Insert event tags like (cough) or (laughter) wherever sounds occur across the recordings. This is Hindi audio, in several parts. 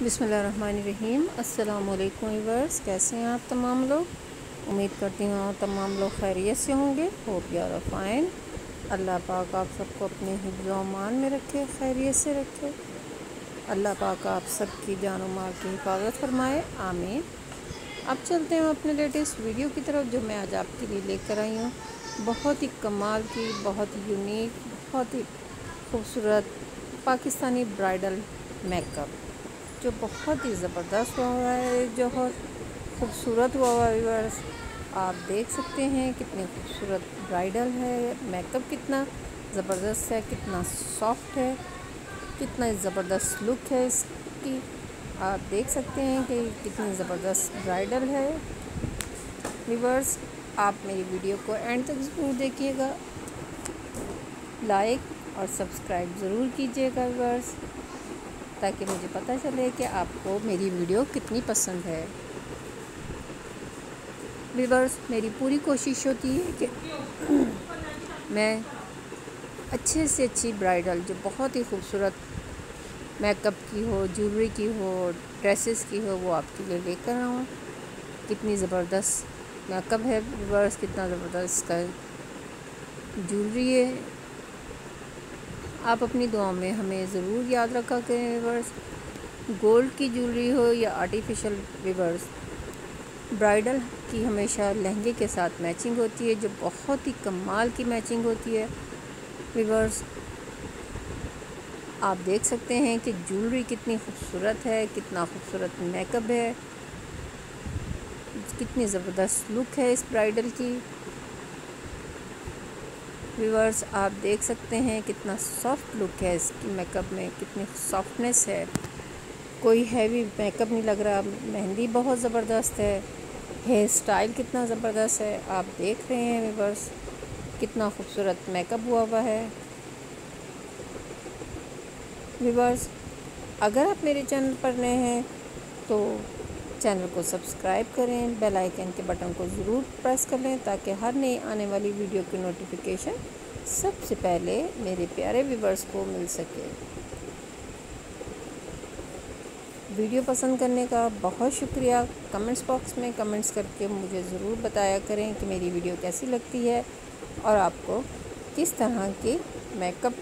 बिसमीम अल्लाम वर्स कैसे हैं आप तमाम लोग? उम्मीद करती हूँ आप तमाम लोग खैरियत से होंगे, होप यार फ़ाइन अल्लाह पाक आप सबको अपने हिफ्ज़मान में रखे, खैरियत से रखे। अल्लाह पाक आप सबकी जान माल की हिफाजत फरमाए, आमीन। अब चलते हैं अपने लेटेस्ट वीडियो की तरफ़, जो मैं आज आपके लिए लेकर आई हूँ। बहुत ही कमाल की, बहुत ही यूनिक बहुत ही खूबसूरत पाकिस्तानी ब्राइडल मेकअप जो बहुत ही ज़बरदस्त हुआ हुआ है, जो खूबसूरत हुआ हुआ व्यूवर्स आप देख सकते हैं कितनी खूबसूरत ब्राइडल है मेकअप कितना ज़बरदस्त है, कितना सॉफ्ट है, कितना ज़बरदस्त लुक है इसकी। आप देख सकते हैं कि कितनी ज़बरदस्त ब्राइडल है। व्यूवर्स आप मेरी वीडियो को एंड तक ज़रूर देखिएगा। लाइक और सब्सक्राइब ज़रूर कीजिएगा व्यूवर्स ताकि मुझे पता चले कि आपको मेरी वीडियो कितनी पसंद है। वीवर्स मेरी पूरी कोशिश होती है कि (clears throat) मैं अच्छे से अच्छी ब्राइडल जो बहुत ही खूबसूरत मेकअप की हो ज्वेलरी की हो ड्रेसेस की हो, वो आपके लिए लेकर आऊँ। कितनी ज़बरदस्त मेकअप है वीवर्स कितना ज़बरदस्त का ज्वेलरी है। आप अपनी दुआ में हमें ज़रूर याद रखा करें विवर्स गोल्ड की ज्वेलरी हो या आर्टिफिशियल विवर्स ब्राइडल की हमेशा लहंगे के साथ मैचिंग होती है, जो बहुत ही कमाल की मैचिंग होती है। विवर्स आप देख सकते हैं कि ज्वेलरी कितनी खूबसूरत है, कितना खूबसूरत मेकअप है, कितनी ज़बरदस्त लुक है इस ब्राइडल की। व्यूवर्स आप देख सकते हैं कितना सॉफ्ट लुक है इसकी मेकअप में, कितनी सॉफ्टनेस है। कोई हैवी मेकअप नहीं लग रहा, मेहंदी बहुत ज़बरदस्त है। हेयर स्टाइल कितना ज़बरदस्त है। आप देख रहे हैं व्यूवर्स कितना खूबसूरत मेकअप हुआ हुआ है। व्यूवर्स अगर आप मेरे चैनल पर नए हैं तो चैनल को सब्सक्राइब करें, बेल आइकन के बटन को ज़रूर प्रेस कर लें ताकि हर नई आने वाली वीडियो की नोटिफिकेशन सबसे पहले मेरे प्यारे व्यूवर्स को मिल सके। वीडियो पसंद करने का बहुत शुक्रिया। कमेंट्स बॉक्स में कमेंट्स करके मुझे ज़रूर बताया करें कि मेरी वीडियो कैसी लगती है और आपको किस तरह की मेकअप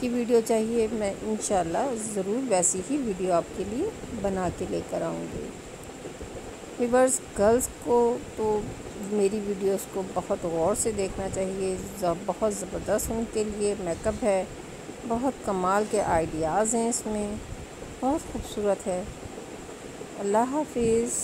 की वीडियो चाहिए। मैं इन ज़रूर वैसी ही वीडियो आपके लिए बना के लेकर आऊँगी। वीवर्स गर्ल्स को तो मेरी वीडियोस को बहुत गौर से देखना चाहिए। बहुत ज़बरदस्त उनके लिए मेकअप है। बहुत कमाल के आइडियाज़ हैं इसमें। बहुत खूबसूरत है। अल्लाह हाफिज़।